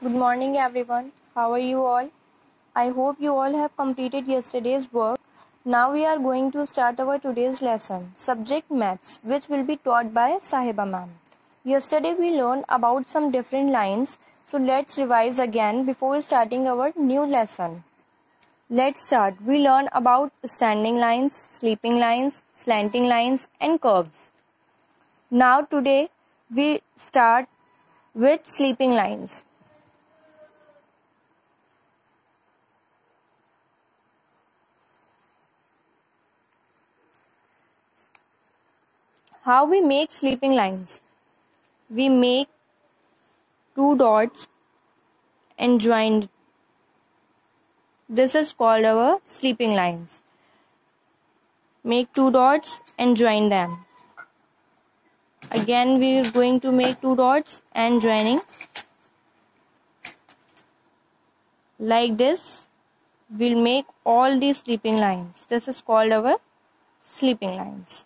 Good morning, everyone. How are you all? I hope you all have completed yesterday's work. Now we are going to start our today's lesson, subject maths, which will be taught by Sahiba ma'am. Yesterday we learned about some different lines, so let's revise again before starting our new lesson. Let's start. We learn about standing lines, sleeping lines, slanting lines, and curves. Now today we start with sleeping lines. How we make sleeping lines? We make two dots and join. This is called our sleeping lines. Make two dots and join them. Again we are going to make two dots and joining. Like this, we'll make all these sleeping lines. This is called our sleeping lines.